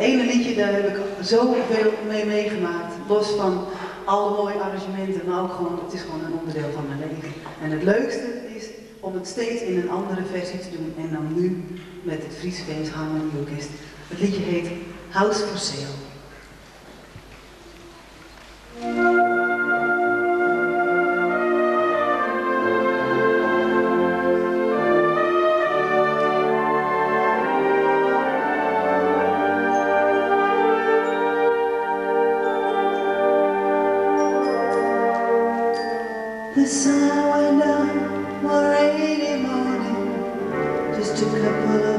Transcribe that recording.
ene liedje, daar heb ik zoveel mee meegemaakt. Los van alle mooie arrangementen, maar ook gewoon, het is gewoon een onderdeel van mijn leven. En het leukste is om het steeds in een andere versie te doen. En dan nu met het Friese Veens Harmony Orkest. Het liedje heet House for Sale. The sun went down one rainy morning, just a couple